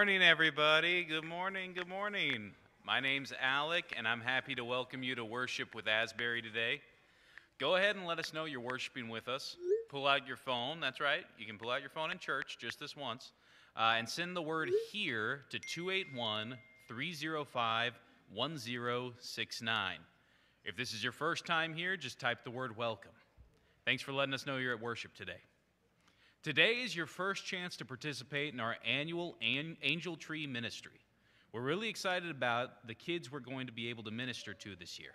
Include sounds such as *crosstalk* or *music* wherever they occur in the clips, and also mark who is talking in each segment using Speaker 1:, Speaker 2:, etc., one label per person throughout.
Speaker 1: morning, everybody. Good morning. Good morning. My name's Alec, and I'm happy to welcome you to worship with Asbury today. Go ahead and let us know you're worshiping with us. Pull out your phone. That's right. You can pull out your phone in church just this once. Uh, and send the word here to 281 305 1069. If this is your first time here, just type the word welcome. Thanks for letting us know you're at worship today. Today is your first chance to participate in our annual Angel Tree Ministry. We're really excited about the kids we're going to be able to minister to this year.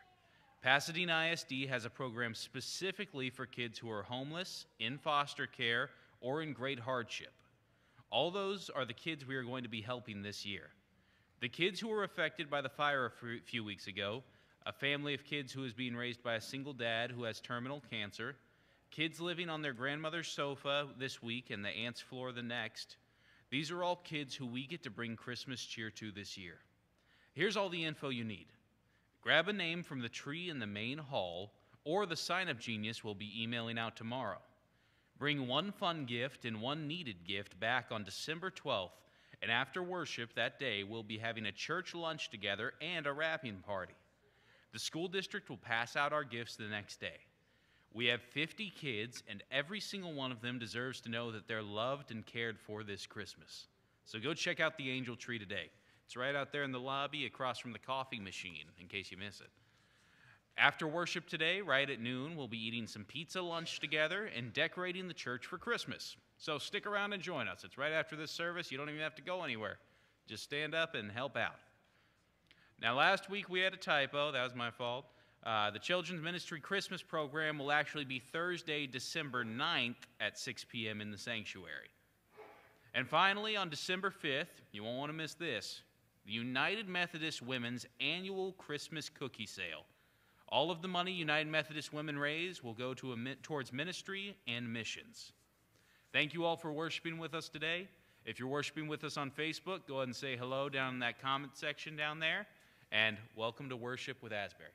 Speaker 1: Pasadena ISD has a program specifically for kids who are homeless, in foster care, or in great hardship. All those are the kids we are going to be helping this year. The kids who were affected by the fire a few weeks ago, a family of kids who is being raised by a single dad who has terminal cancer, kids living on their grandmother's sofa this week and the aunt's floor the next. These are all kids who we get to bring Christmas cheer to this year. Here's all the info you need. Grab a name from the tree in the main hall, or the sign up genius will be emailing out tomorrow. Bring one fun gift and one needed gift back on December 12th, and after worship that day, we'll be having a church lunch together and a wrapping party. The school district will pass out our gifts the next day. We have 50 kids, and every single one of them deserves to know that they're loved and cared for this Christmas. So go check out the Angel Tree today. It's right out there in the lobby across from the coffee machine, in case you miss it. After worship today, right at noon, we'll be eating some pizza lunch together and decorating the church for Christmas. So stick around and join us. It's right after this service. You don't even have to go anywhere. Just stand up and help out. Now, last week we had a typo. That was my fault. Uh, the Children's Ministry Christmas program will actually be Thursday, December 9th at 6 p.m. in the sanctuary. And finally, on December 5th, you won't want to miss this the United Methodist Women's annual Christmas cookie sale. All of the money United Methodist Women raise will go to a, towards ministry and missions. Thank you all for worshiping with us today. If you're worshiping with us on Facebook, go ahead and say hello down in that comment section down there. And welcome to Worship with Asbury.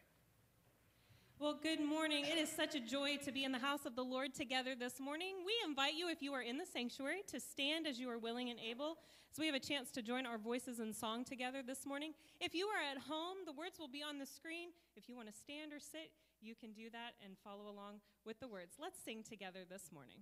Speaker 2: Well, good morning. It is such a joy to be in the house of the Lord together this morning. We invite you, if you are in the sanctuary, to stand as you are willing and able, so we have a chance to join our voices in song together this morning. If you are at home, the words will be on the screen. If you want to stand or sit, you can do that and follow along with the words. Let's sing together this morning.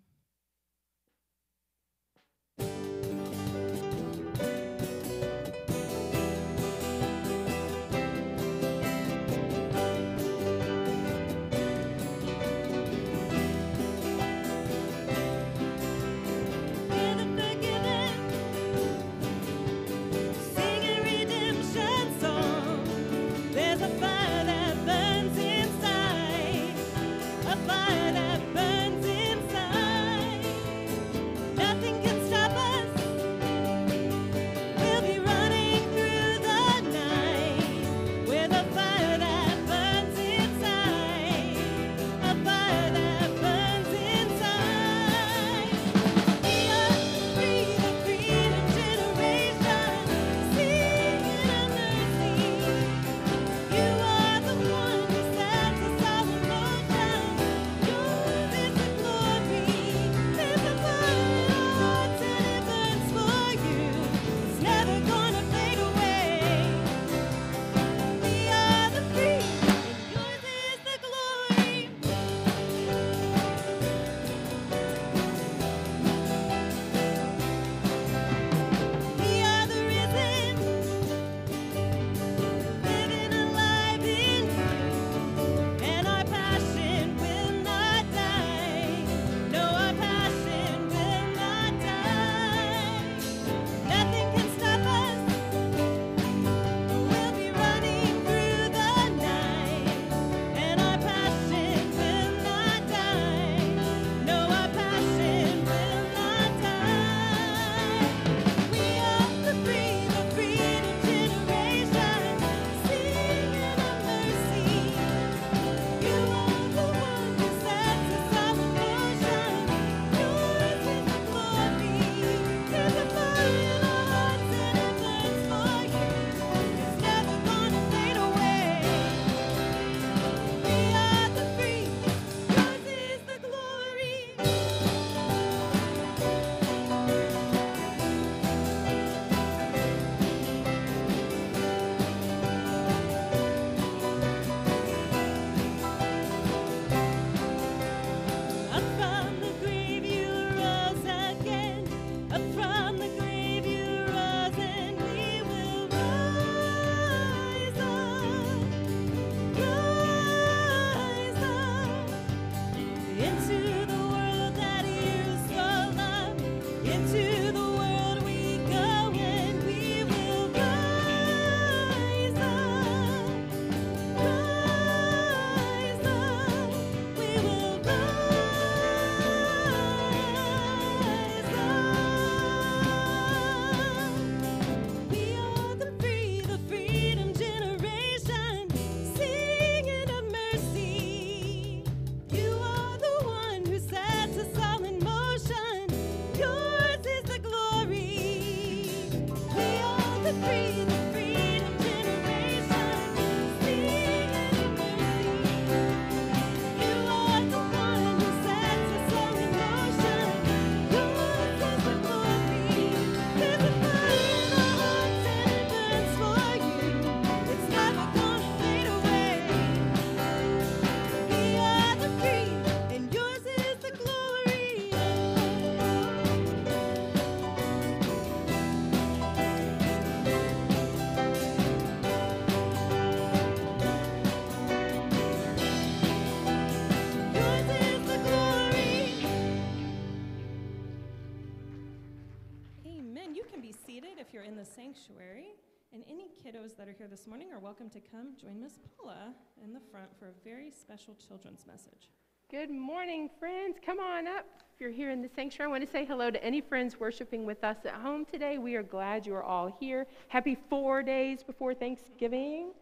Speaker 3: Sanctuary. And any kiddos that are here this morning are welcome to come join Miss Paula in the front for a very special children's message.
Speaker 4: Good morning, friends. Come on up. If you're here in the sanctuary, I want to say hello to any friends worshiping with us at home today. We are glad you are all here. Happy four days before Thanksgiving.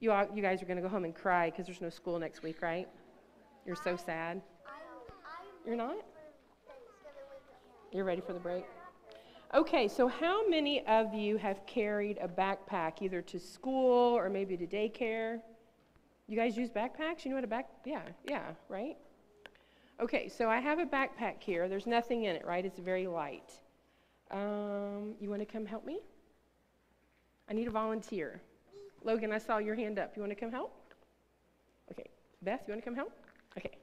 Speaker 4: You, all, you guys are going to go home and cry because there's no school next week, right? You're so sad. I'm not. You're not? You're ready for the break? Okay, so how many of you have carried a backpack either to school or maybe to daycare? You guys use backpacks? You know what a back? Yeah, yeah, right? Okay, so I have a backpack here. There's nothing in it, right? It's very light. Um, you want to come help me? I need a volunteer. Logan, I saw your hand up. You want to come help? Okay. Beth, you want to come help? Okay.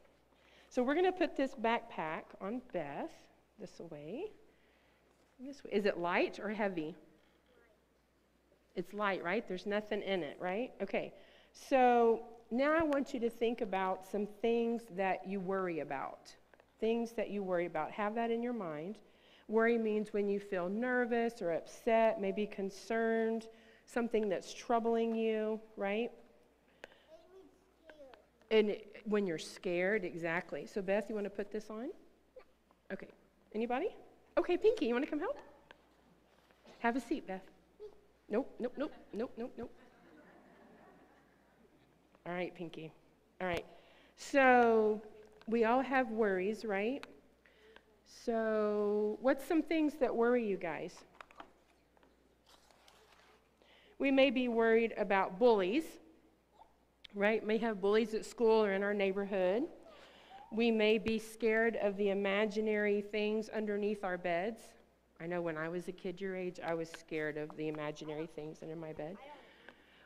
Speaker 4: So we're going to put this backpack on Beth this way. This. Is it light or heavy? It's light, right? There's nothing in it, right? Okay. So now I want you to think about some things that you worry about. Things that you worry about. Have that in your mind. Worry means when you feel nervous or upset, maybe concerned, something that's troubling you, right? And when you're scared, exactly. So, Beth, you want to put this on? Okay. Anybody? Okay, Pinky, you want to come help? Have a seat, Beth. Nope, nope, nope, nope, nope, nope. All right, Pinky. All right. So we all have worries, right? So, what's some things that worry you guys? We may be worried about bullies, right? May have bullies at school or in our neighborhood. We may be scared of the imaginary things underneath our beds. I know when I was a kid your age, I was scared of the imaginary things under my bed.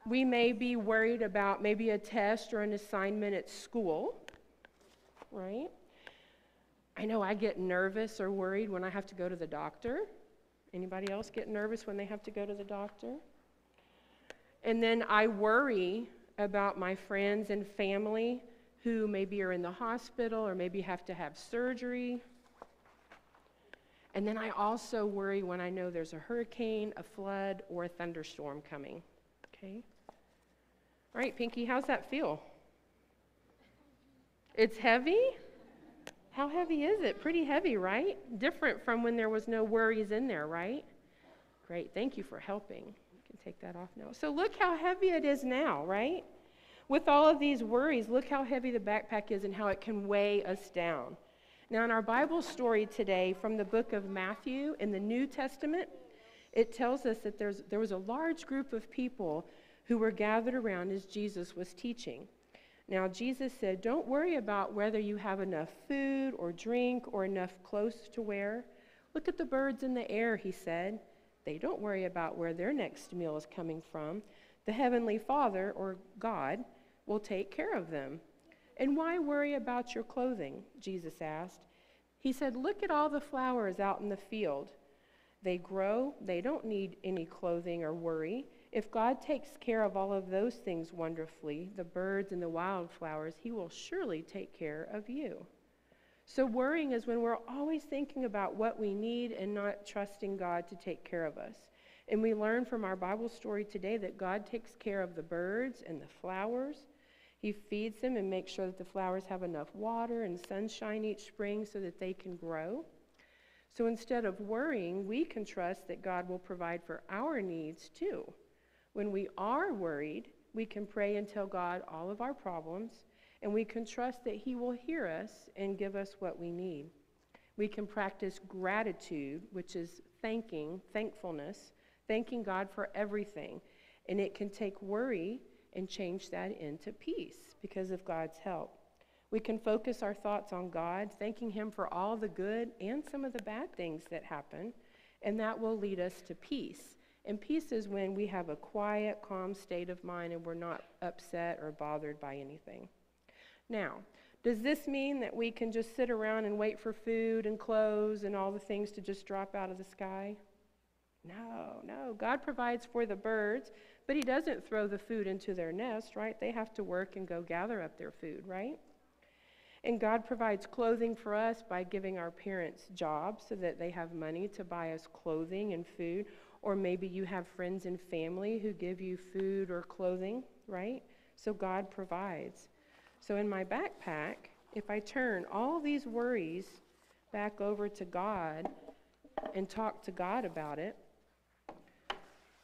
Speaker 4: We may be worried about maybe a test or an assignment at school, right? I know I get nervous or worried when I have to go to the doctor. Anybody else get nervous when they have to go to the doctor? And then I worry about my friends and family who maybe are in the hospital or maybe have to have surgery. And then I also worry when I know there's a hurricane, a flood, or a thunderstorm coming. Okay? All right, Pinky, how's that feel? It's heavy? How heavy is it? Pretty heavy, right? Different from when there was no worries in there, right? Great, thank you for helping. You can take that off now. So look how heavy it is now, right? With all of these worries, look how heavy the backpack is and how it can weigh us down. Now, in our Bible story today from the book of Matthew in the New Testament, it tells us that there's, there was a large group of people who were gathered around as Jesus was teaching. Now, Jesus said, Don't worry about whether you have enough food or drink or enough clothes to wear. Look at the birds in the air, he said. They don't worry about where their next meal is coming from. The Heavenly Father, or God, will take care of them. And why worry about your clothing? Jesus asked. He said, Look at all the flowers out in the field. They grow, they don't need any clothing or worry. If God takes care of all of those things wonderfully, the birds and the wildflowers, He will surely take care of you. So, worrying is when we're always thinking about what we need and not trusting God to take care of us. And we learn from our Bible story today that God takes care of the birds and the flowers he feeds them and makes sure that the flowers have enough water and sunshine each spring so that they can grow. So instead of worrying, we can trust that God will provide for our needs too. When we are worried, we can pray and tell God all of our problems, and we can trust that He will hear us and give us what we need. We can practice gratitude, which is thanking, thankfulness, thanking God for everything. And it can take worry and change that into peace because of God's help. We can focus our thoughts on God, thanking Him for all the good and some of the bad things that happen, and that will lead us to peace. And peace is when we have a quiet, calm state of mind and we're not upset or bothered by anything. Now, does this mean that we can just sit around and wait for food and clothes and all the things to just drop out of the sky? No, no. God provides for the birds, but He doesn't throw the food into their nest, right? They have to work and go gather up their food, right? And God provides clothing for us by giving our parents jobs so that they have money to buy us clothing and food. Or maybe you have friends and family who give you food or clothing, right? So God provides. So in my backpack, if I turn all these worries back over to God and talk to God about it,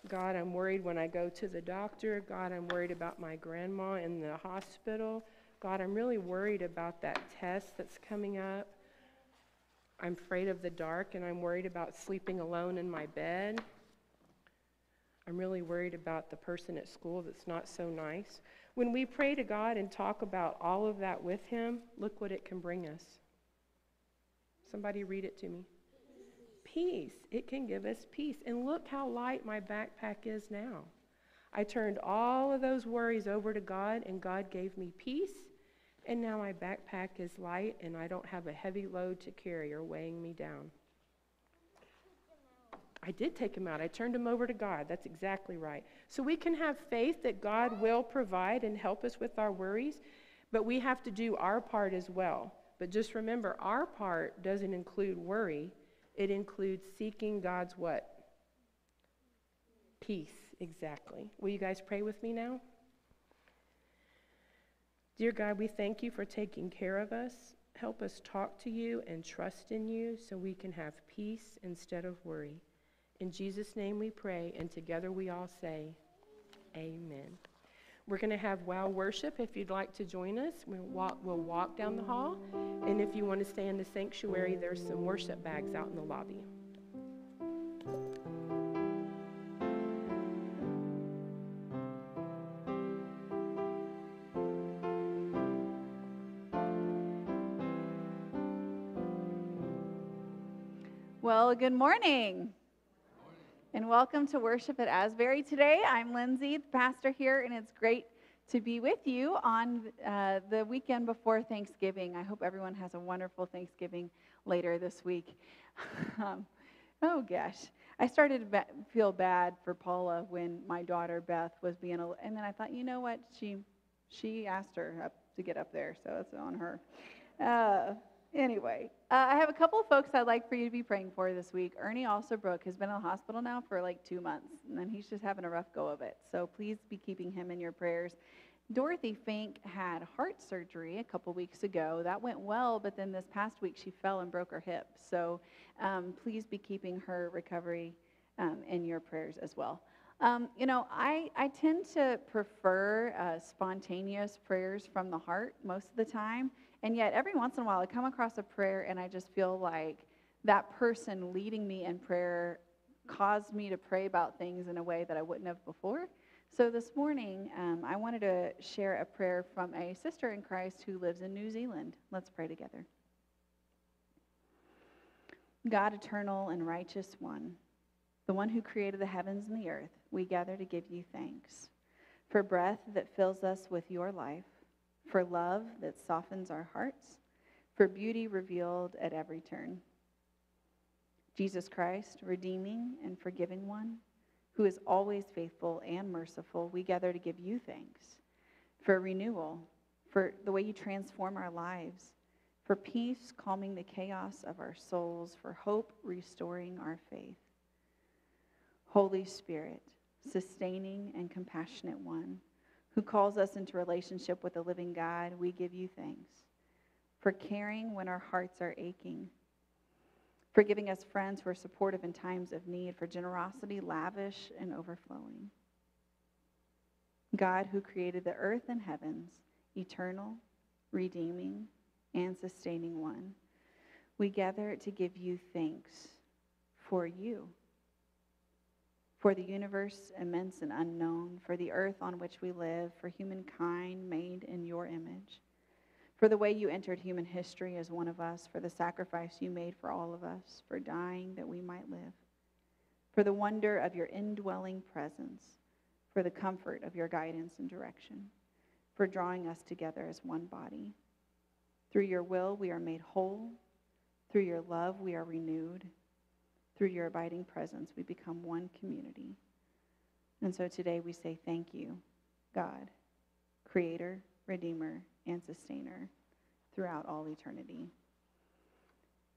Speaker 4: God, I'm worried when I go to the doctor. God, I'm worried about my grandma in the hospital. God, I'm really worried about that test that's coming up. I'm afraid of the dark and I'm worried about sleeping alone in my bed. I'm really worried about the person at school that's not so nice. When we pray to God and talk about all of that with Him, look what it can bring us. Somebody read it to me. Peace. It can give us peace. And look how light my backpack is now. I turned all of those worries over to God, and God gave me peace and now my backpack is light and I don't have a heavy load to carry or weighing me down. I did take him out. I turned him over to God. That's exactly right. So we can have faith that God will provide and help us with our worries, but we have to do our part as well. But just remember, our part doesn't include worry. It includes seeking God's what? Peace, exactly. Will you guys pray with me now? Dear God, we thank you for taking care of us. Help us talk to you and trust in you so we can have peace instead of worry. In Jesus' name we pray, and together we all say, Amen. We're going to have wow worship. If you'd like to join us, we'll walk, we'll walk down the hall. And if you want to stay in the sanctuary, there's some worship bags out in the lobby.
Speaker 5: Well, good morning. And welcome to worship at Asbury today. I'm Lindsay, the pastor here, and it's great to be with you on uh, the weekend before Thanksgiving. I hope everyone has a wonderful Thanksgiving later this week. *laughs* um, oh gosh, I started to feel bad for Paula when my daughter Beth was being, a, and then I thought, you know what? She she asked her up to get up there, so it's on her. Uh, Anyway, uh, I have a couple of folks I'd like for you to be praying for this week. Ernie Alsterbrook has been in the hospital now for like two months, and then he's just having a rough go of it. So please be keeping him in your prayers. Dorothy Fink had heart surgery a couple weeks ago. That went well, but then this past week she fell and broke her hip. So um, please be keeping her recovery um, in your prayers as well. Um, you know, I, I tend to prefer uh, spontaneous prayers from the heart most of the time. And yet, every once in a while, I come across a prayer and I just feel like that person leading me in prayer caused me to pray about things in a way that I wouldn't have before. So, this morning, um, I wanted to share a prayer from a sister in Christ who lives in New Zealand. Let's pray together. God, eternal and righteous one, the one who created the heavens and the earth, we gather to give you thanks for breath that fills us with your life for love that softens our hearts, for beauty revealed at every turn. Jesus Christ, redeeming and forgiving one, who is always faithful and merciful, we gather to give you thanks for renewal, for the way you transform our lives, for peace calming the chaos of our souls, for hope restoring our faith. Holy Spirit, sustaining and compassionate one, who calls us into relationship with the living God, we give you thanks for caring when our hearts are aching, for giving us friends who are supportive in times of need, for generosity lavish and overflowing. God, who created the earth and heavens, eternal, redeeming, and sustaining one, we gather to give you thanks for you, for the universe immense and unknown, for the earth on which we live, for humankind made in your image, for the way you entered human history as one of us, for the sacrifice you made for all of us, for dying that we might live, for the wonder of your indwelling presence, for the comfort of your guidance and direction, for drawing us together as one body. Through your will, we are made whole. Through your love, we are renewed. Through your abiding presence, we become one community. And so today we say thank you, God, Creator, Redeemer, and Sustainer throughout all eternity.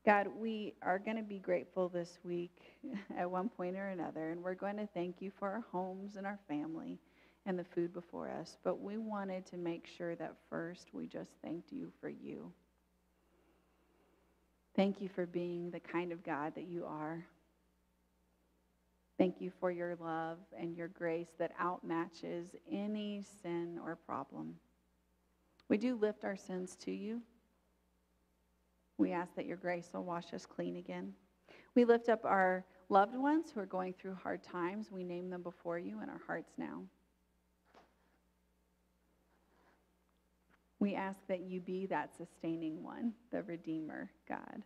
Speaker 5: God, we are going to be grateful this week *laughs* at one point or another, and we're going to thank you for our homes and our family and the food before us. But we wanted to make sure that first we just thanked you for you. Thank you for being the kind of God that you are. Thank you for your love and your grace that outmatches any sin or problem. We do lift our sins to you. We ask that your grace will wash us clean again. We lift up our loved ones who are going through hard times. We name them before you in our hearts now. We ask that you be that sustaining one, the Redeemer, God.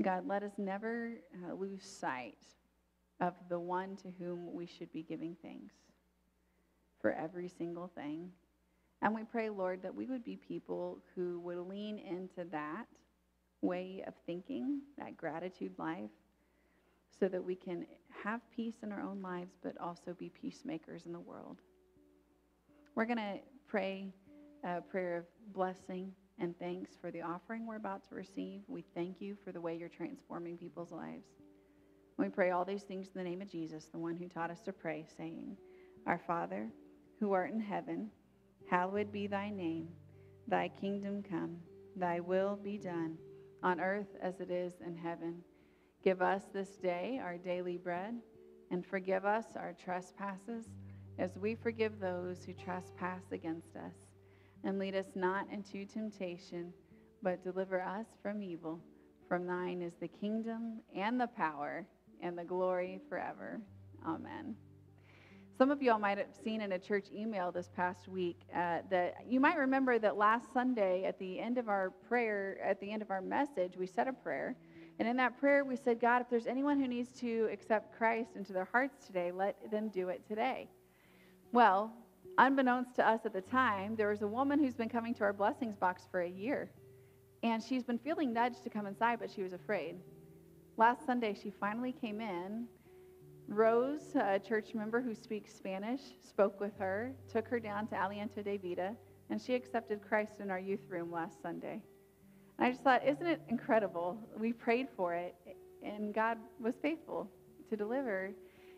Speaker 5: God, let us never uh, lose sight of the one to whom we should be giving thanks for every single thing. And we pray, Lord, that we would be people who would lean into that way of thinking, that gratitude life, so that we can have peace in our own lives, but also be peacemakers in the world. We're going to pray a prayer of blessing and thanks for the offering we're about to receive. We thank you for the way you're transforming people's lives. We pray all these things in the name of Jesus, the one who taught us to pray, saying, Our Father, who art in heaven, hallowed be thy name. Thy kingdom come, thy will be done, on earth as it is in heaven. Give us this day our daily bread, and forgive us our trespasses, as we forgive those who trespass against us and lead us not into temptation, but deliver us from evil. From thine is the kingdom and the power and the glory forever. Amen. Some of y'all might have seen in a church email this past week uh, that you might remember that last Sunday at the end of our prayer, at the end of our message, we said a prayer. And in that prayer, we said, God, if there's anyone who needs to accept Christ into their hearts today, let them do it today. Well, unbeknownst to us at the time, there was a woman who's been coming to our blessings box for a year. And she's been feeling nudged to come inside, but she was afraid. Last Sunday, she finally came in. Rose, a church member who speaks Spanish, spoke with her, took her down to Aliento de Vida, and she accepted Christ in our youth room last Sunday. And I just thought, isn't it incredible? We prayed for it, and God was faithful to deliver.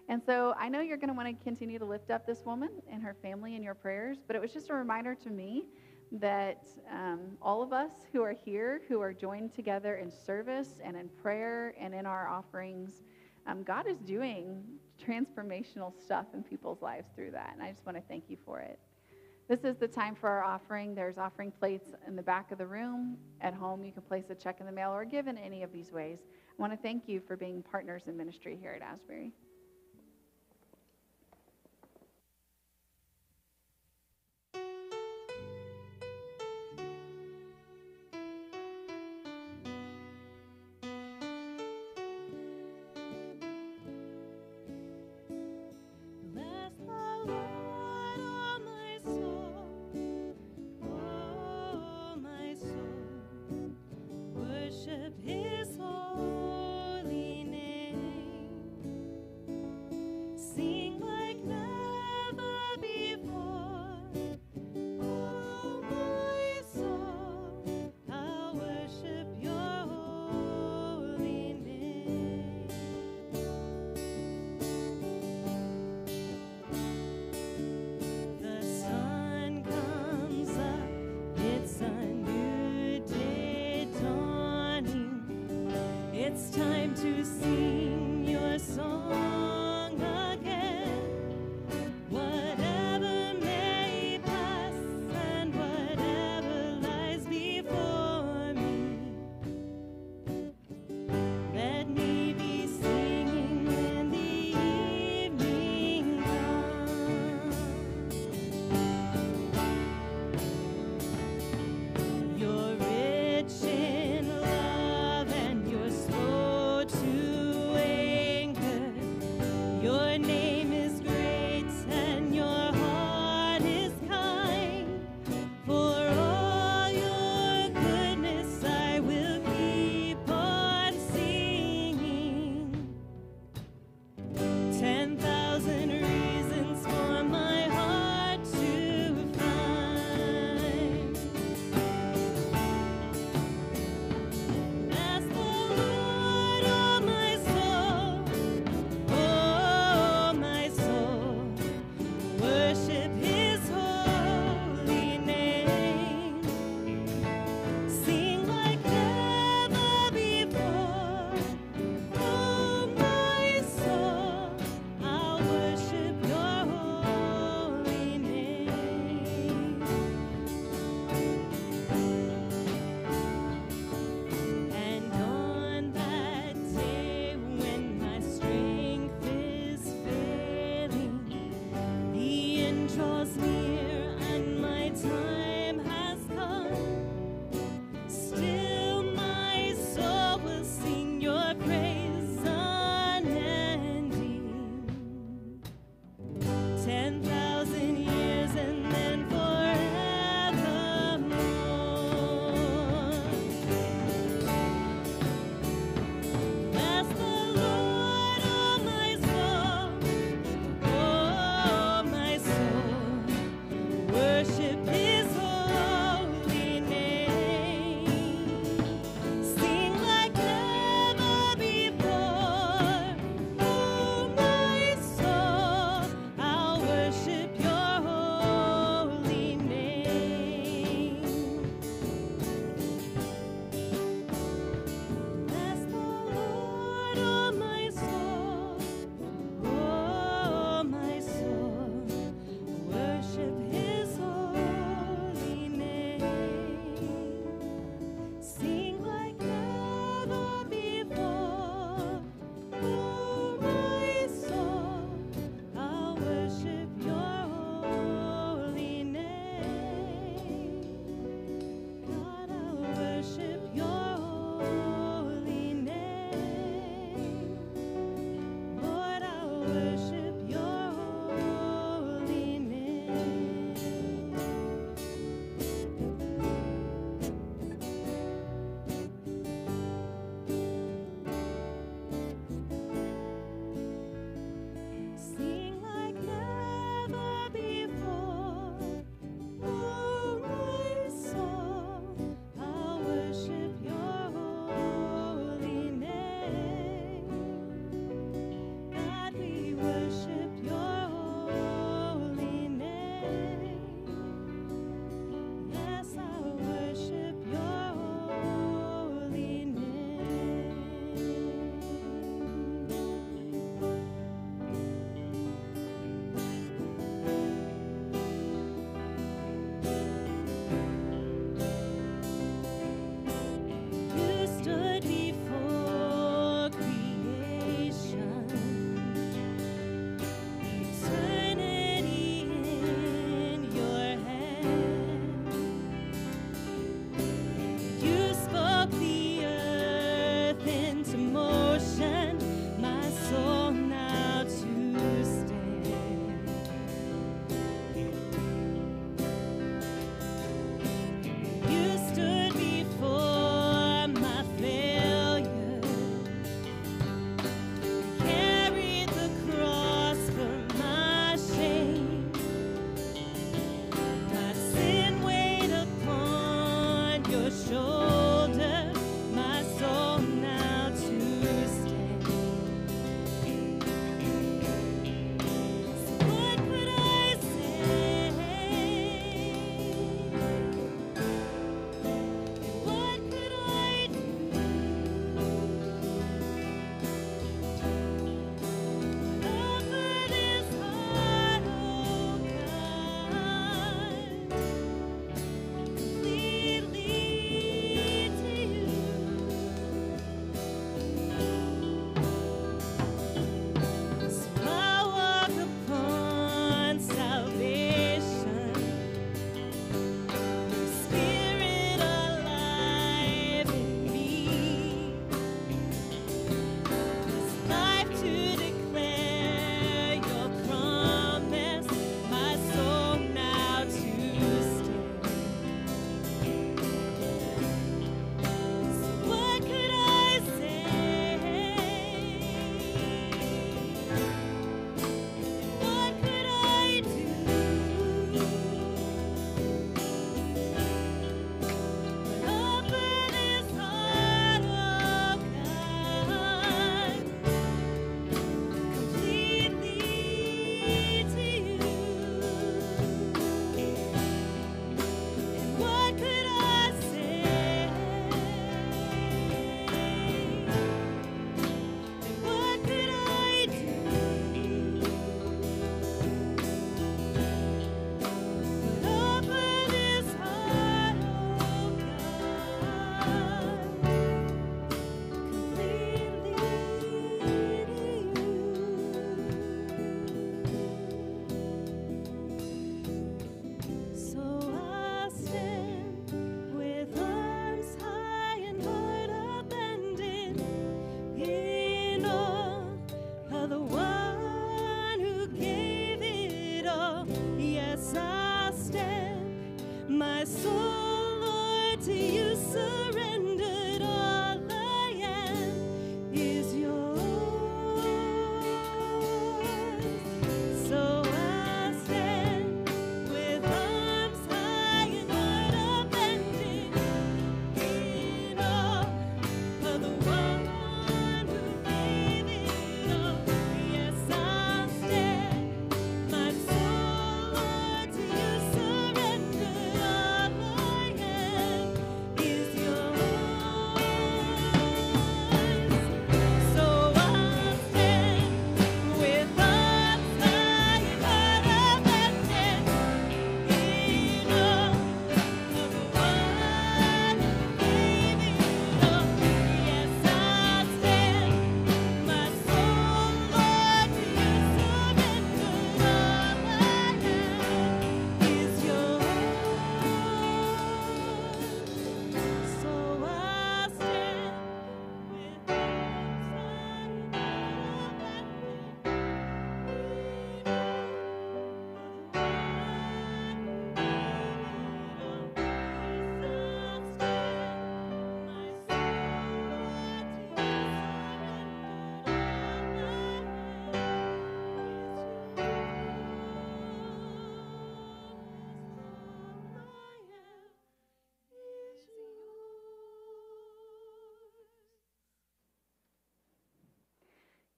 Speaker 5: And so I know you're going to want to continue to lift up this woman and her family in your prayers, but it was just a reminder to me that um, all of us who are here, who are joined together in service and in prayer and in our offerings, um, God is doing transformational stuff in people's lives through that. And I just want to thank you for it. This is the time for our offering. There's offering plates in the back of the room. At home, you can place a check in the mail or give in any of these ways. I want to thank you for being partners in ministry here at Asbury.
Speaker 2: time to sing your song.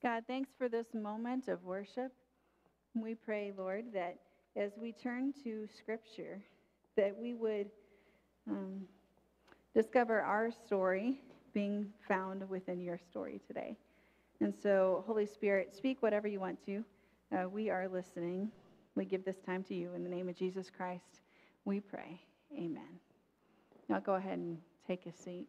Speaker 5: God, thanks for this moment of worship. We pray, Lord, that as we turn to Scripture, that we would um, discover our story being found within your story today. And so, Holy Spirit, speak whatever you want to. Uh, we are listening. We give this time to you. In the name of Jesus Christ, we pray. Amen. Now go ahead and take a seat.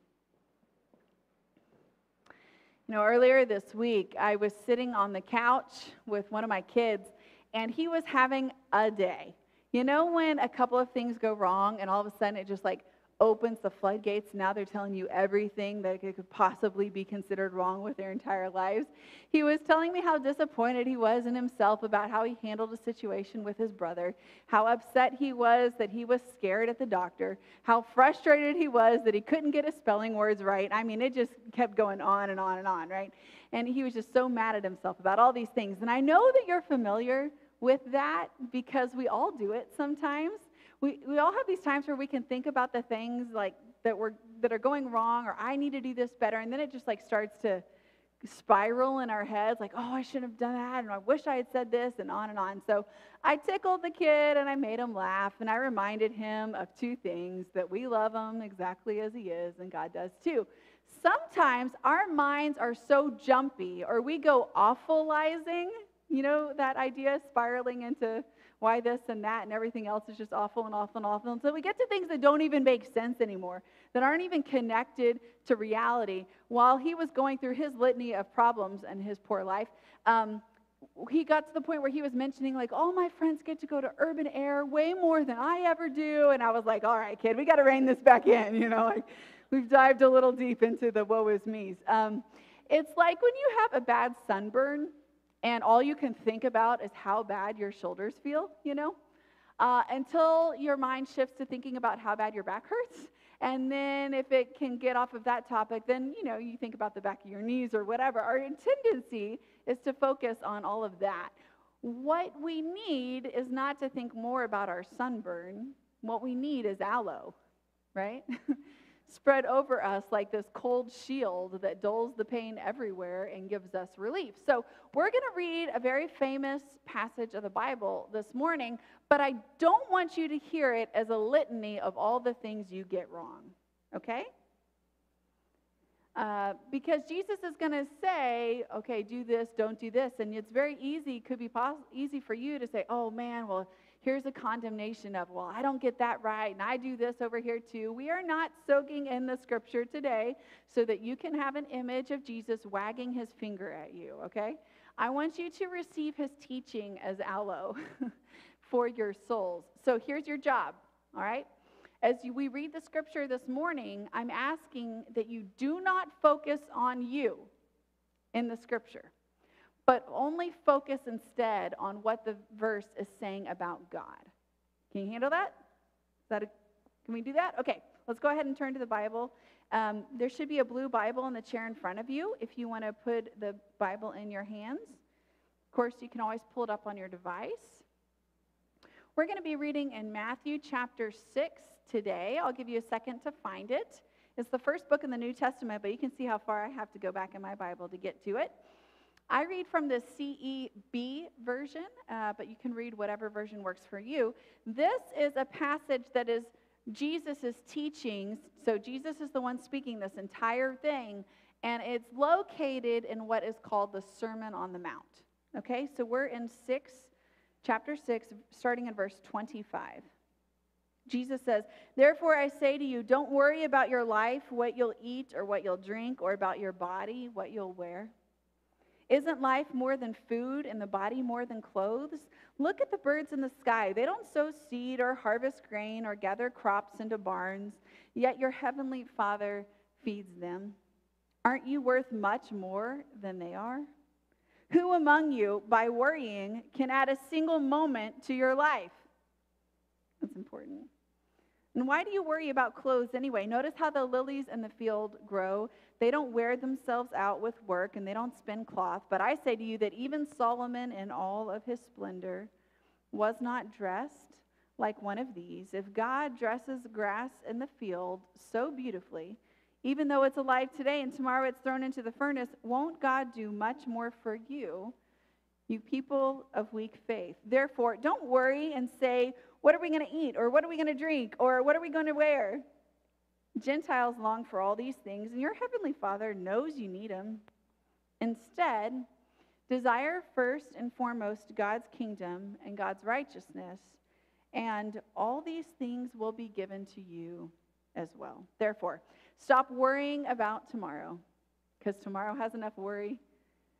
Speaker 5: You know, earlier this week, I was sitting on the couch with one of my kids, and he was having a day. You know, when a couple of things go wrong, and all of a sudden it just like opens the floodgates. Now they're telling you everything that could possibly be considered wrong with their entire lives. He was telling me how disappointed he was in himself about how he handled a situation with his brother, how upset he was that he was scared at the doctor, how frustrated he was that he couldn't get his spelling words right. I mean, it just kept going on and on and on, right? And he was just so mad at himself about all these things. And I know that you're familiar with that because we all do it sometimes we, we all have these times where we can think about the things like that were that are going wrong or I need to do this better and then it just like starts to spiral in our heads like oh I shouldn't have done that and I wish I had said this and on and on. So I tickled the kid and I made him laugh and I reminded him of two things that we love him exactly as he is and God does too. Sometimes our minds are so jumpy or we go awfulizing, you know that idea spiraling into why this and that and everything else is just awful and awful and awful. And so we get to things that don't even make sense anymore, that aren't even connected to reality. While he was going through his litany of problems and his poor life, um, he got to the point where he was mentioning, like, all my friends get to go to urban air way more than I ever do. And I was like, all right, kid, we got to rein this back in. *laughs* You know, like we've dived a little deep into the woe is me's. Um, it's like when you have a bad sunburn and all you can think about is how bad your shoulders feel, you know, uh, until your mind shifts to thinking about how bad your back hurts. And then if it can get off of that topic, then, you know, you think about the back of your knees or whatever. Our tendency is to focus on all of that. What we need is not to think more about our sunburn. What we need is aloe, right? *laughs* spread over us like this cold shield that dulls the pain everywhere and gives us relief. So, we're going to read a very famous passage of the Bible this morning, but I don't want you to hear it as a litany of all the things you get wrong, okay? Uh, because Jesus is going to say, okay, do this, don't do this. And it's very easy, could be pos- easy for you to say, oh man, well, here's a condemnation of, well, I don't get that right, and I do this over here too. We are not soaking in the scripture today so that you can have an image of Jesus wagging his finger at you, okay? I want you to receive his teaching as aloe *laughs* for your souls. So here's your job, all right? As we read the scripture this morning, I'm asking that you do not focus on you in the scripture but only focus instead on what the verse is saying about God. Can you handle that? Is that a, can we do that? Okay, let's go ahead and turn to the Bible. Um, there should be a blue Bible in the chair in front of you if you want to put the Bible in your hands. Of course, you can always pull it up on your device. We're going to be reading in Matthew chapter 6 today. I'll give you a second to find it. It's the first book in the New Testament, but you can see how far I have to go back in my Bible to get to it. I read from the CEB version, uh, but you can read whatever version works for you. This is a passage that is Jesus' teachings. So Jesus is the one speaking this entire thing, and it's located in what is called the Sermon on the Mount. Okay, so we're in 6, chapter 6, starting in verse 25. Jesus says, Therefore I say to you, don't worry about your life, what you'll eat or what you'll drink, or about your body, what you'll wear. Isn't life more than food and the body more than clothes? Look at the birds in the sky. They don't sow seed or harvest grain or gather crops into barns, yet your heavenly Father feeds them. Aren't you worth much more than they are? Who among you, by worrying, can add a single moment to your life? That's important. And why do you worry about clothes anyway? Notice how the lilies in the field grow. They don't wear themselves out with work and they don't spin cloth. But I say to you that even Solomon, in all of his splendor, was not dressed like one of these. If God dresses grass in the field so beautifully, Even though it's alive today and tomorrow it's thrown into the furnace, won't God do much more for you, you people of weak faith? Therefore, don't worry and say, What are we going to eat? Or what are we going to drink? Or what are we going to wear? Gentiles long for all these things, and your heavenly Father knows you need them. Instead, desire first and foremost God's kingdom and God's righteousness, and all these things will be given to you as well. Therefore, stop worrying about tomorrow, because tomorrow has enough worry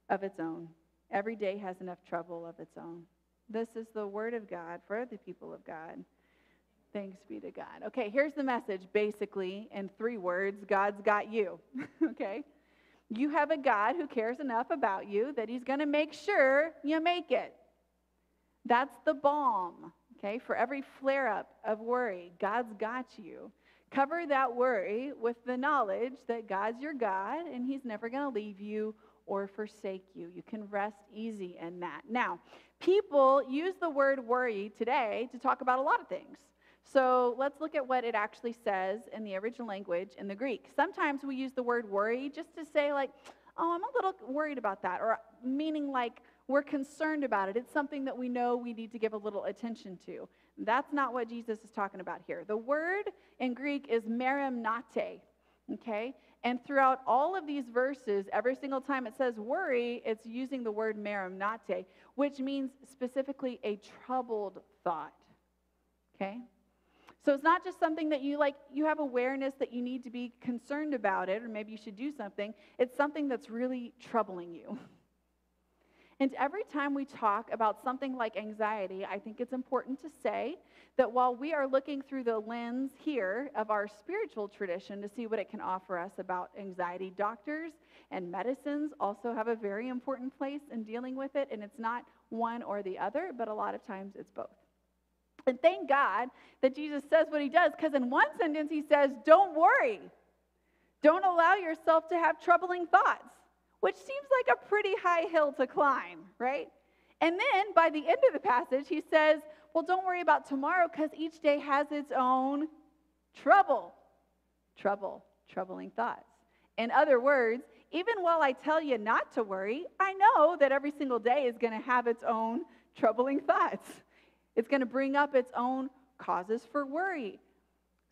Speaker 5: of its own. Every day has enough trouble of its own. This is the word of God for the people of God. Thanks be to God. Okay, here's the message basically in three words God's got you. *laughs* okay? You have a God who cares enough about you that he's going to make sure you make it. That's the balm, okay, for every flare up of worry. God's got you. Cover that worry with the knowledge that God's your God and he's never going to leave you or forsake you. You can rest easy in that. Now, people use the word worry today to talk about a lot of things. So let's look at what it actually says in the original language in the Greek. Sometimes we use the word worry just to say, like, oh, I'm a little worried about that, or meaning like we're concerned about it. It's something that we know we need to give a little attention to. That's not what Jesus is talking about here. The word in Greek is merimnate, okay? And throughout all of these verses, every single time it says worry, it's using the word merimnate, which means specifically a troubled thought, okay? So it's not just something that you like, you have awareness that you need to be concerned about it, or maybe you should do something. It's something that's really troubling you. And every time we talk about something like anxiety, I think it's important to say that while we are looking through the lens here of our spiritual tradition to see what it can offer us about anxiety, doctors and medicines also have a very important place in dealing with it. And it's not one or the other, but a lot of times it's both. And thank God that Jesus says what he does, because in one sentence he says, Don't worry. Don't allow yourself to have troubling thoughts, which seems like a pretty high hill to climb, right? And then by the end of the passage, he says, Well, don't worry about tomorrow, because each day has its own trouble. Trouble, troubling thoughts. In other words, even while I tell you not to worry, I know that every single day is going to have its own troubling thoughts. It's going to bring up its own causes for worry.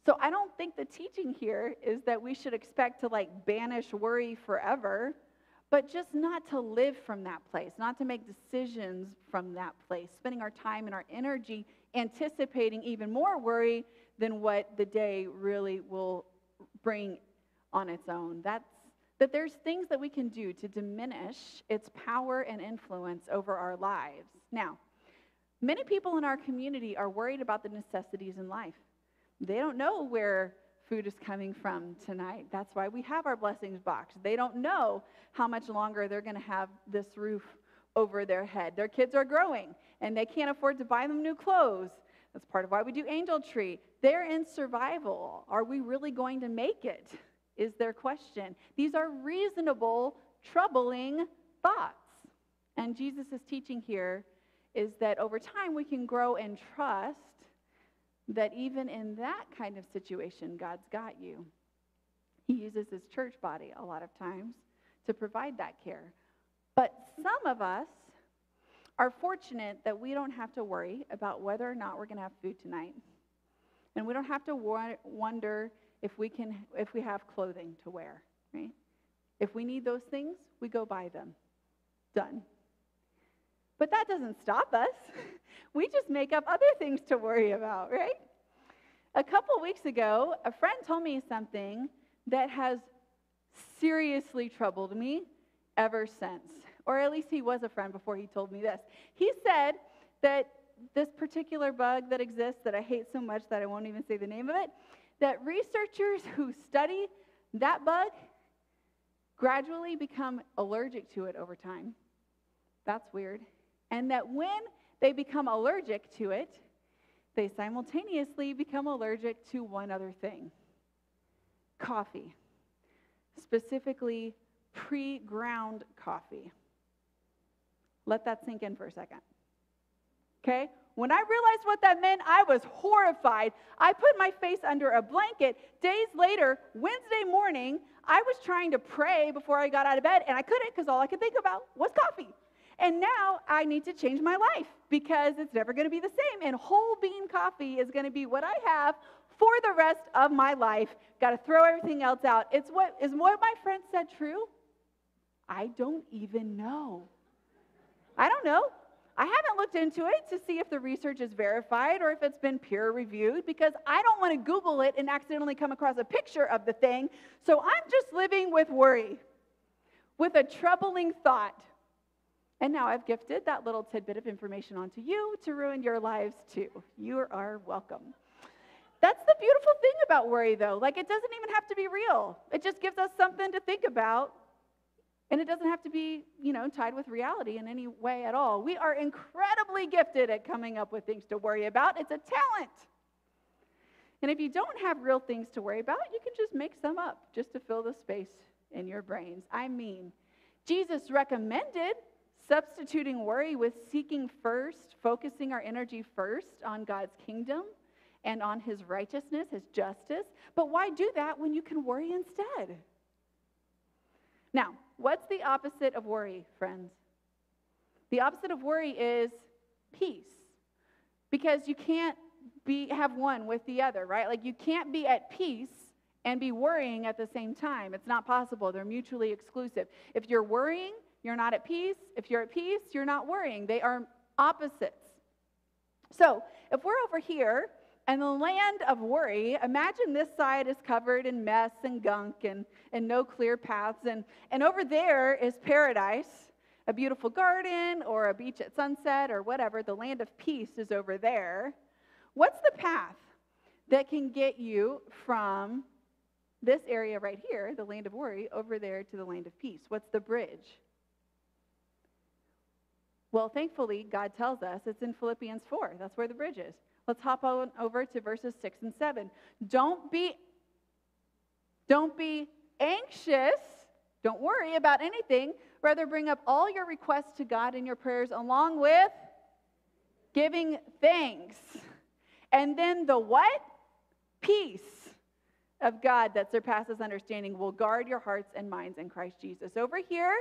Speaker 5: So I don't think the teaching here is that we should expect to like banish worry forever, but just not to live from that place, not to make decisions from that place, spending our time and our energy anticipating even more worry than what the day really will bring on its own. That's that there's things that we can do to diminish its power and influence over our lives. Now, Many people in our community are worried about the necessities in life. They don't know where food is coming from tonight. That's why we have our blessings box. They don't know how much longer they're going to have this roof over their head. Their kids are growing and they can't afford to buy them new clothes. That's part of why we do Angel Tree. They're in survival. Are we really going to make it? Is their question. These are reasonable, troubling thoughts. And Jesus is teaching here is that over time we can grow and trust that even in that kind of situation, God's got you. He uses his church body a lot of times to provide that care. But some of us are fortunate that we don't have to worry about whether or not we're going to have food tonight. And we don't have to wonder if we can if we have clothing to wear, right? If we need those things, we go buy them. Done. But that doesn't stop us. *laughs* We just make up other things to worry about, right? A couple weeks ago, a friend told me something that has seriously troubled me ever since. Or at least he was a friend before he told me this. He said that this particular bug that exists that I hate so much that I won't even say the name of it, that researchers *laughs* who study that bug gradually become allergic to it over time. That's weird and that when they become allergic to it, they simultaneously become allergic to one other thing coffee, specifically pre ground coffee. Let that sink in for a second. Okay? When I realized what that meant, I was horrified. I put my face under a blanket. Days later, Wednesday morning, I was trying to pray before I got out of bed, and I couldn't because all I could think about was coffee. And now I need to change my life because it's never going to be the same. And whole bean coffee is going to be what I have for the rest of my life. Got to throw everything else out. It's what is what my friend said true? I don't even know. I don't know. I haven't looked into it to see if the research is verified or if it's been peer reviewed because I don't want to Google it and accidentally come across a picture of the thing. So I'm just living with worry, with a troubling thought. And now I've gifted that little tidbit of information onto you to ruin your lives too. You are welcome. That's the beautiful thing about worry, though. Like, it doesn't even have to be real, it just gives us something to think about. And it doesn't have to be, you know, tied with reality in any way at all. We are incredibly gifted at coming up with things to worry about. It's a talent. And if you don't have real things to worry about, you can just make some up just to fill the space in your brains. I mean, Jesus recommended substituting worry with seeking first, focusing our energy first on God's kingdom and on his righteousness, his justice. But why do that when you can worry instead? Now, what's the opposite of worry, friends? The opposite of worry is peace. Because you can't be have one with the other, right? Like you can't be at peace and be worrying at the same time. It's not possible. They're mutually exclusive. If you're worrying, you're not at peace. If you're at peace, you're not worrying. They are opposites. So, if we're over here and the land of worry, imagine this side is covered in mess and gunk and, and no clear paths. And, and over there is paradise, a beautiful garden or a beach at sunset or whatever. The land of peace is over there. What's the path that can get you from this area right here, the land of worry, over there to the land of peace? What's the bridge? Well, thankfully, God tells us it's in Philippians 4. That's where the bridge is. Let's hop on over to verses 6 and 7. Don't be don't be anxious. Don't worry about anything. Rather bring up all your requests to God in your prayers along with giving thanks. And then the what? Peace of God that surpasses understanding will guard your hearts and minds in Christ Jesus. Over here,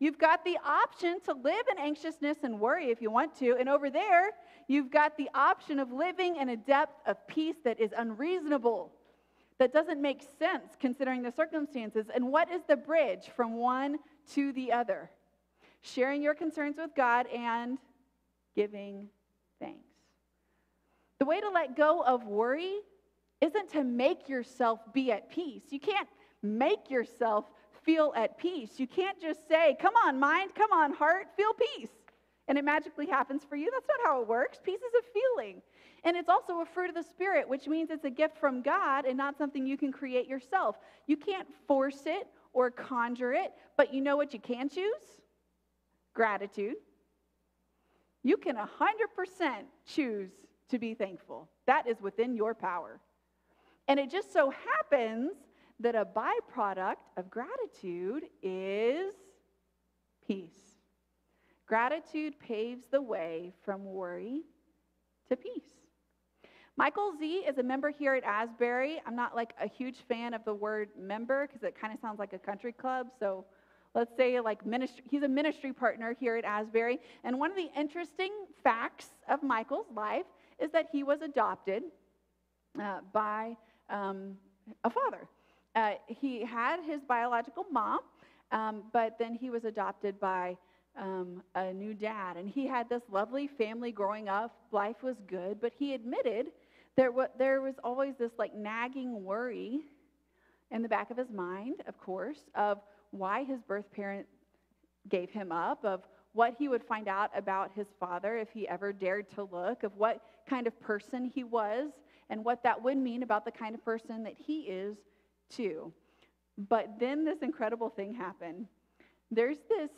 Speaker 5: You've got the option to live in anxiousness and worry if you want to. And over there, you've got the option of living in a depth of peace that is unreasonable, that doesn't make sense considering the circumstances. And what is the bridge from one to the other? Sharing your concerns with God and giving thanks. The way to let go of worry isn't to make yourself be at peace. You can't make yourself feel at peace. You can't just say, Come on, mind, come on, heart, feel peace. And it magically happens for you. That's not how it works. Peace is a feeling. And it's also a fruit of the Spirit, which means it's a gift from God and not something you can create yourself. You can't force it or conjure it, but you know what you can choose? Gratitude. You can 100% choose to be thankful. That is within your power. And it just so happens that a byproduct of gratitude is peace. Gratitude paves the way from worry to peace. Michael Z is a member here at Asbury. I'm not like a huge fan of the word member because it kind of sounds like a country club. So let's say like ministry, he's a ministry partner here at Asbury. And one of the interesting facts of Michael's life is that he was adopted uh, by um, a father. Uh, he had his biological mom, um, but then he was adopted by um, a new dad. And he had this lovely family growing up. Life was good, but he admitted there, w- there was always this like nagging worry in the back of his mind, of course, of why his birth parent gave him up, of what he would find out about his father if he ever dared to look, of what kind of person he was, and what that would mean about the kind of person that he is too. But then this incredible thing happened. There's this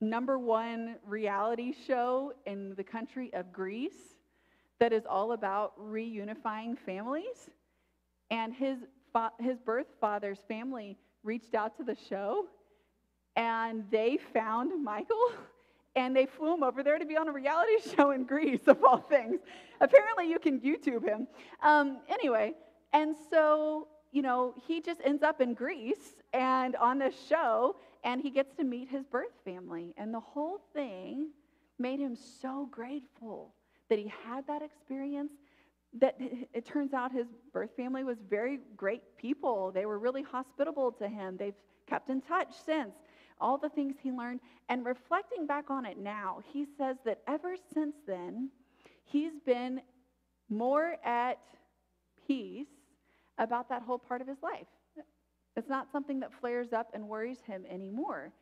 Speaker 5: number one reality show in the country of Greece that is all about reunifying families. And his, fa- his birth father's family reached out to the show and they found Michael *laughs* and they flew him over there to be on a reality *laughs* show in Greece, of all things. Apparently, you can YouTube him. Um, anyway, and so, you know, he just ends up in Greece and on this show, and he gets to meet his birth family. And the whole thing made him so grateful that he had that experience. That *laughs* it turns out his birth family was very great people. They were really hospitable to him. They've kept in touch since all the things he learned. And reflecting back on it now, he says that ever since then, he's been more at peace about that whole part of his life. It's not something that flares up and worries him anymore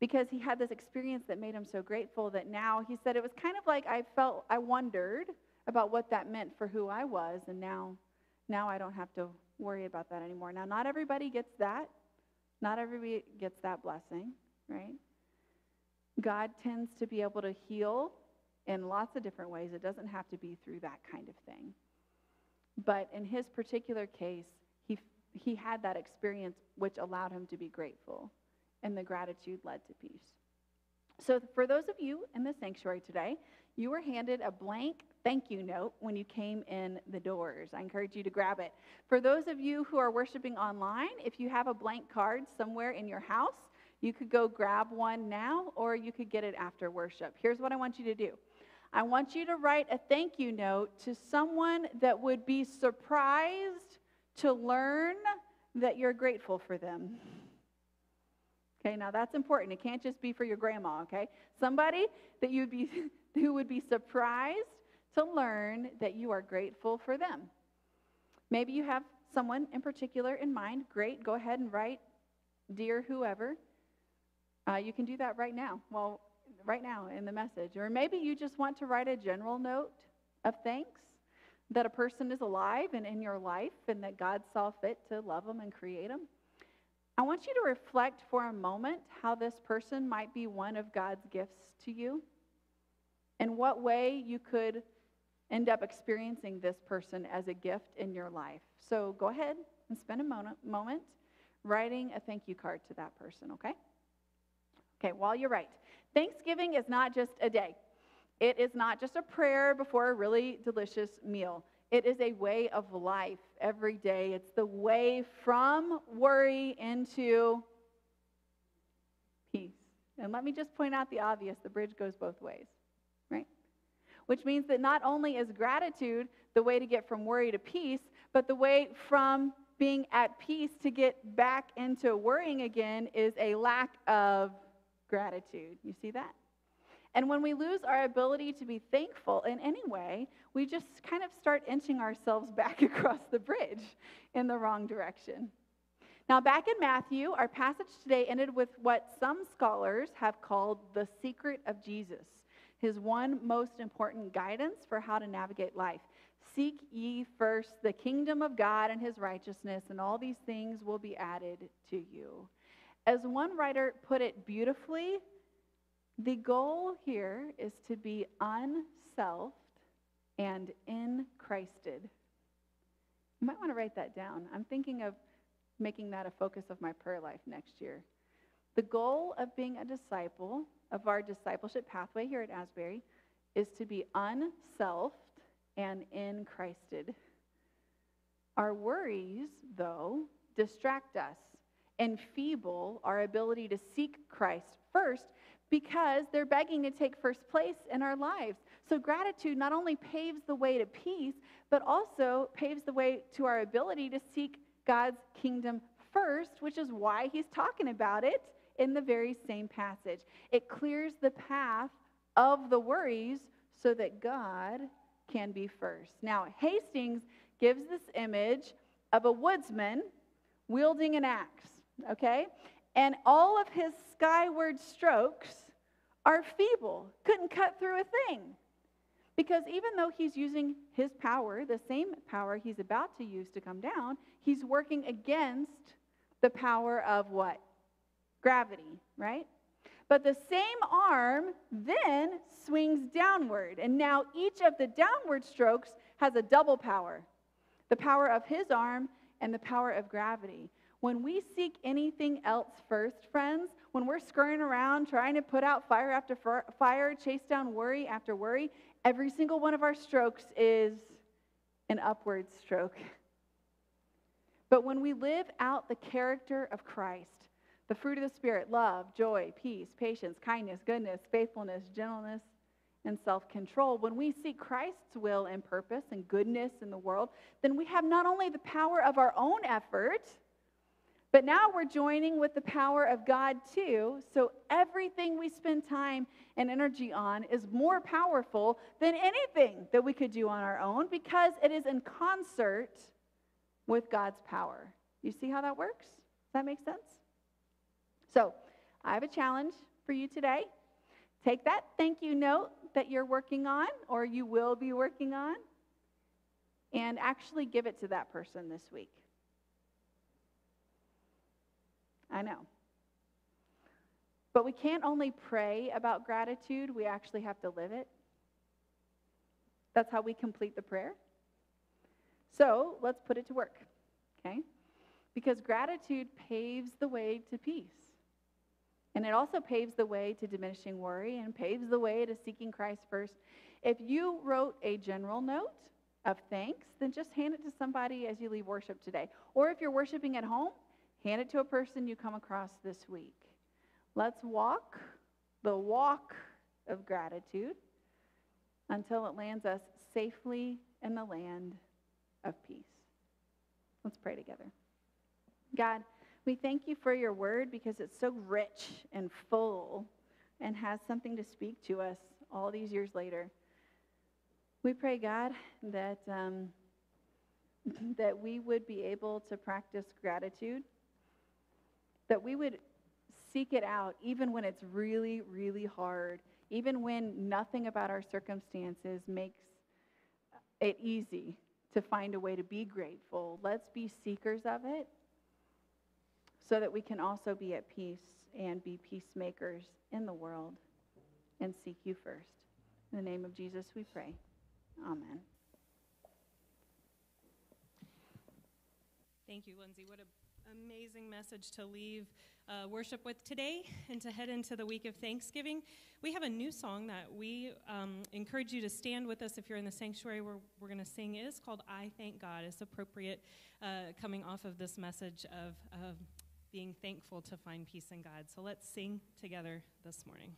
Speaker 5: because he had this experience that made him so grateful that now he said it was kind of like I felt, I wondered about what that meant for who I was, and now, now I don't have to worry about that anymore. Now, not everybody gets that. Not everybody gets that blessing, right? God tends to be able to heal in lots of different ways. It doesn't have to be through that kind of thing. But in his particular case, he, he had that experience which allowed him to be grateful, and the gratitude led to peace. So, for those of you in the sanctuary today, you were handed a blank thank you note when you came in the doors. I encourage you to grab it. For those of you who are worshiping online, if you have a blank card somewhere in your house, you could go grab one now or you could get it after worship. Here's what I want you to do I want you to write a thank you note to someone that would be surprised to learn that you're grateful for them. Okay, now that's important. It can't just be for your grandma, okay? Somebody that you'd be *laughs* who would be surprised to learn that you are grateful for them. Maybe you have someone in particular in mind. Great, go ahead and write, dear whoever. Uh, you can do that right now. Well, right now in the message. Or maybe you just want to write a general note of thanks that a person is alive and in your life and that God saw fit to love them and create them. I want you to reflect for a moment how this person might be one of God's gifts to you and what way you could end up experiencing this person as a gift in your life. So go ahead and spend a moment, moment writing a thank you card to that person, okay? Okay, while you're right, Thanksgiving is not just a day. It is not just a prayer before a really delicious meal. It is a way of life every day. It's the way from worry into peace. And let me just point out the obvious the bridge goes both ways right? which means that not only is gratitude the way to get from worry to peace, but the way from being at peace to get back into worrying again is a lack of gratitude. You see that? And when we lose our ability to be thankful in any way, we just kind of start inching ourselves *laughs* back across the bridge in the wrong direction. Now, back in Matthew, our passage today ended with what some scholars have called the secret of Jesus his one most important guidance for how to navigate life. Seek ye first the kingdom of God and his righteousness, and all these things will be added to you. As one writer put it beautifully, the goal here is to be unselfed and in Christed. You might want to write that down. I'm thinking of making that a focus of my prayer life next year. The goal of being a disciple of our discipleship pathway here at Asbury is to be unselfed and in Christed. Our worries, though, distract us, enfeeble our ability to seek Christ first because they're begging to take first place in our lives. So, gratitude not only paves the way to peace, but also paves the way to our ability to seek God's kingdom first, which is why he's talking about it in the very same passage. It clears the path of the worries so that God can be first. Now, Hastings gives this image of a woodsman wielding an axe, okay? And all of his skyward strokes are feeble, couldn't cut through a thing. Because even though he's using his power, the same power he's about to use to come down, he's working against the power of what? gravity, right? But the same arm then swings downward. And now each of the downward strokes has a double power the power of his arm and the power of gravity, When we seek anything else first, friends, when we're scurrying around trying to put out fire after fire, chase down worry after worry, every single one of our strokes is an upward stroke. But when we live out the character of Christ, the fruit of the Spirit love, joy, peace, patience, kindness, goodness, faithfulness, gentleness, and self control when we see Christ's will and purpose and goodness in the world, then we have not only the power of our own effort, but now we're joining with the power of God too. So everything we spend time and energy on is more powerful than anything that we could do on our own because it is in concert with God's power. You see how that works? Does that make sense? So, I have a challenge for you today. Take that thank you note that you're working on or you will be working on and actually give it to that person this week. I know. But we can't only pray about gratitude, we actually have to live it. That's how we complete the prayer. So let's put it to work, okay? Because gratitude paves the way to peace. And it also paves the way to diminishing worry and paves the way to seeking Christ first. If you wrote a general note of thanks, then just hand it to somebody as you leave worship today. Or if you're worshiping at home, hand it to a person you come across this week. Let's walk the walk of gratitude until it lands us safely in the land of peace. Let's pray together. God, we thank you for your word because it's so rich and full and has something to speak to us all these years later. We pray, God, that, um, *laughs* that we would be able to practice gratitude, that we would seek it out even when it's really, really hard, even when nothing about our circumstances makes it easy to find a way to be grateful. Let's be seekers of it so that we can also be at peace and be peacemakers in the world and seek you first. In the name of Jesus, we pray. Amen.
Speaker 2: Thank you, Lindsay. What an amazing message to leave uh, worship with today and to head into the week of Thanksgiving. We have a new song that we um, encourage you to stand with us if you're in the sanctuary where we're going to sing. It is called I Thank God. It's appropriate uh, coming off of this message of. of being thankful to find peace in God. So let's sing together this morning.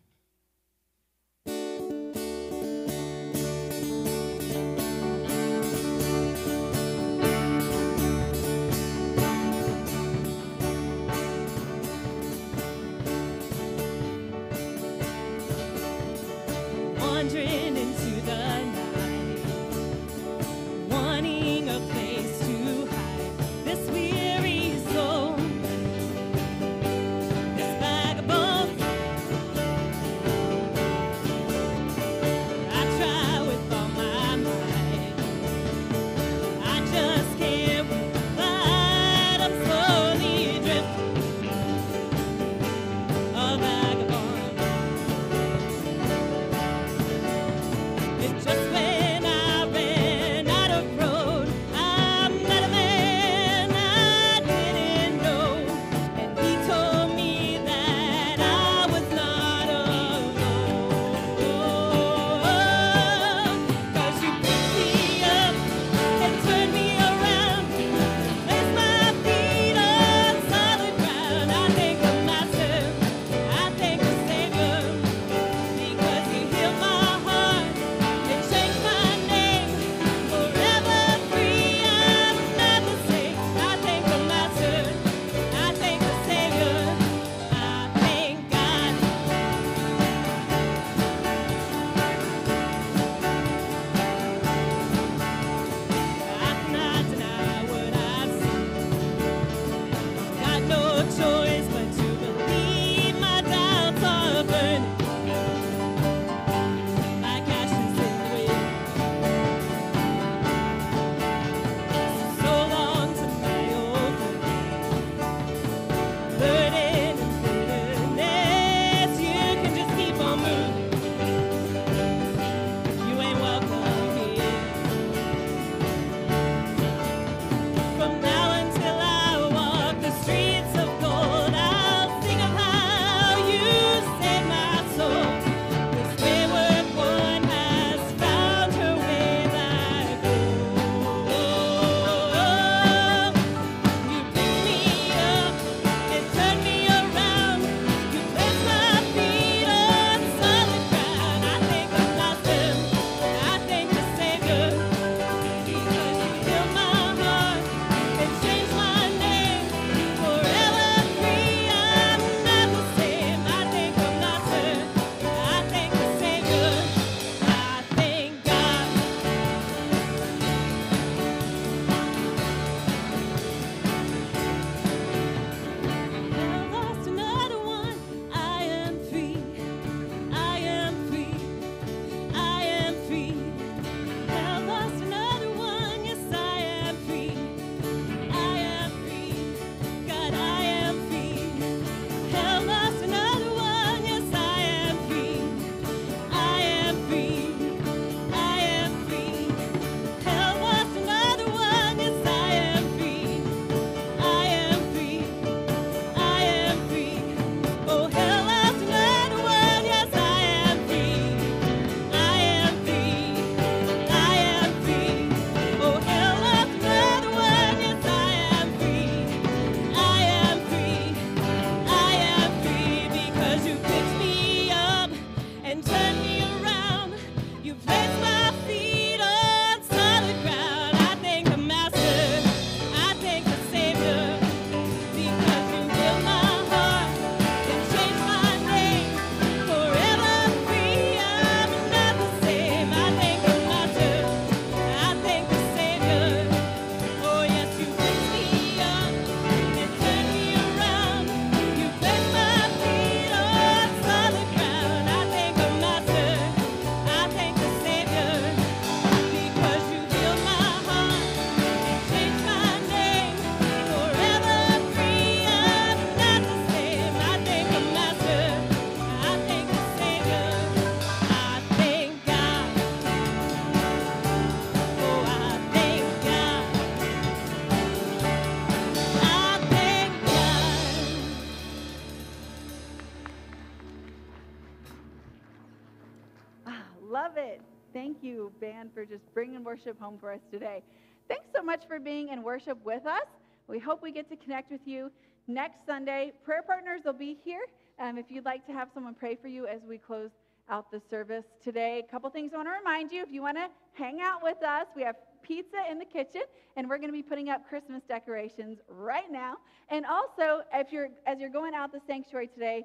Speaker 5: Band, for just bringing worship home for us today. Thanks so much for being in worship with us. We hope we get to connect with you next Sunday. Prayer partners will be here um, if you'd like to have someone pray for you as we close out the service today. A couple things I want to remind you if you want to hang out with us, we have pizza in the kitchen and we're going to be putting up Christmas decorations right now. And also, if you're as you're going out the sanctuary today,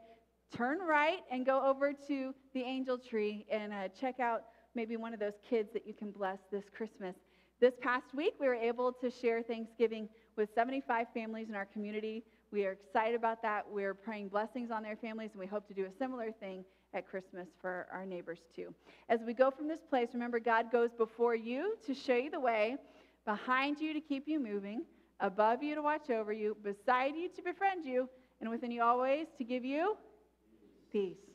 Speaker 5: turn right and go over to the angel tree and uh, check out maybe one of those kids that you can bless this Christmas. This past week, we were able to share Thanksgiving with 75 families in our community. We are excited about that. We're praying blessings on their families, and we hope to do a similar thing at Christmas for our neighbors too. As we go from this place, remember God goes before you to show you the way, behind you to keep you moving, above you to watch over you, beside you to befriend you, and within you always to give you peace.